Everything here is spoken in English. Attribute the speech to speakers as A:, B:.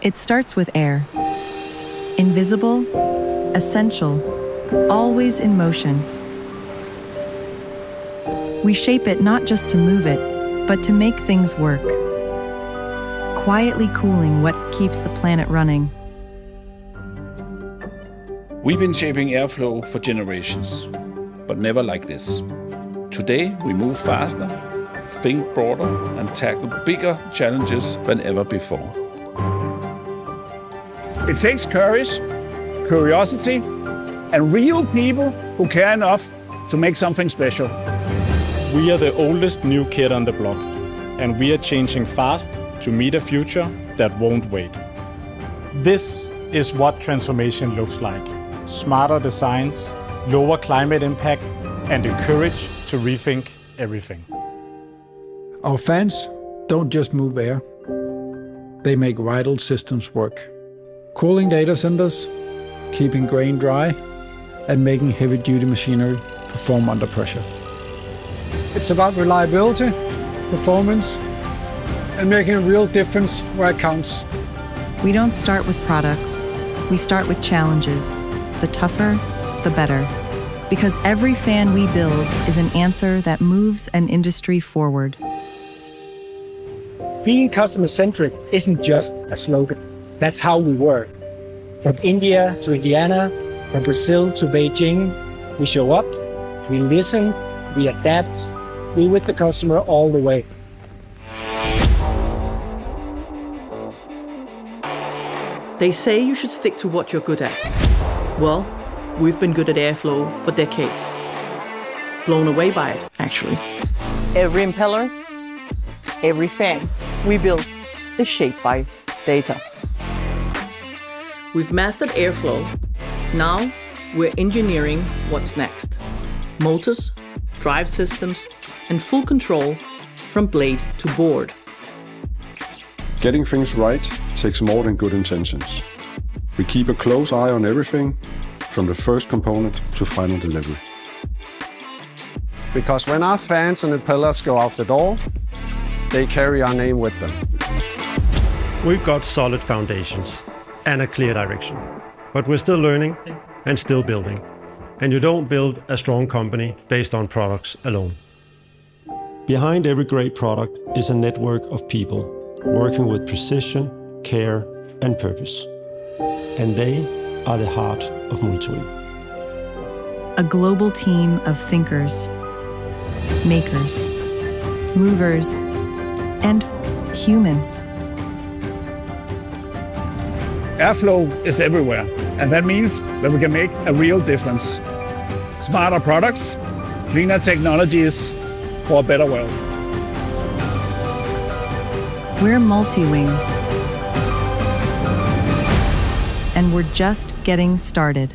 A: It starts with air. Invisible, essential, always in motion. We shape it not just to move it, but to make things work. Quietly cooling what keeps the planet running.
B: We've been shaping airflow for generations, but never like this. Today, we move faster, think broader, and tackle bigger challenges than ever before.
C: It takes courage, curiosity, and real people who care enough to make something special.
D: We are the oldest new kid on the block, and we are changing fast to meet a future that won't wait. This is what transformation looks like. Smarter designs, lower climate impact, and the courage to rethink everything.
E: Our fans don't just move air. They make vital systems work. Cooling data centers, keeping grain dry, and making heavy-duty machinery perform under pressure.
F: It's about reliability, performance, and making a real difference where it counts.
A: We don't start with products, we start with challenges. The tougher, the better. Because every fan we build is an answer that moves an industry forward.
G: Being customer centric isn't just a slogan, that's how we work. From India to Indiana, from Brazil to Beijing, we show up, we listen, we adapt, be with the customer all the way.
H: They say you should stick to what you're good at. Well, we've been good at airflow for decades. Blown away by it, actually.
I: Every impeller, every fan we build is shaped by data.
H: We've mastered airflow. Now we're engineering what's next. Motors, drive systems, and full control from blade to board.
J: Getting things right takes more than good intentions. We keep a close eye on everything, from the first component to final delivery.
K: Because when our fans and impellers go out the door, they carry our name with them.
L: We've got solid foundations and a clear direction, but we're still learning and still building. And you don't build a strong company based on products alone.
M: Behind every great product is a network of people working with precision, care, and purpose. And they are the heart of Multiwing.
A: A global team of thinkers, makers, movers, and humans.
C: Airflow is everywhere, and that means that we can make a real difference. Smarter products, cleaner technologies, for a better world.
A: We're Multiwing. And we're just getting started.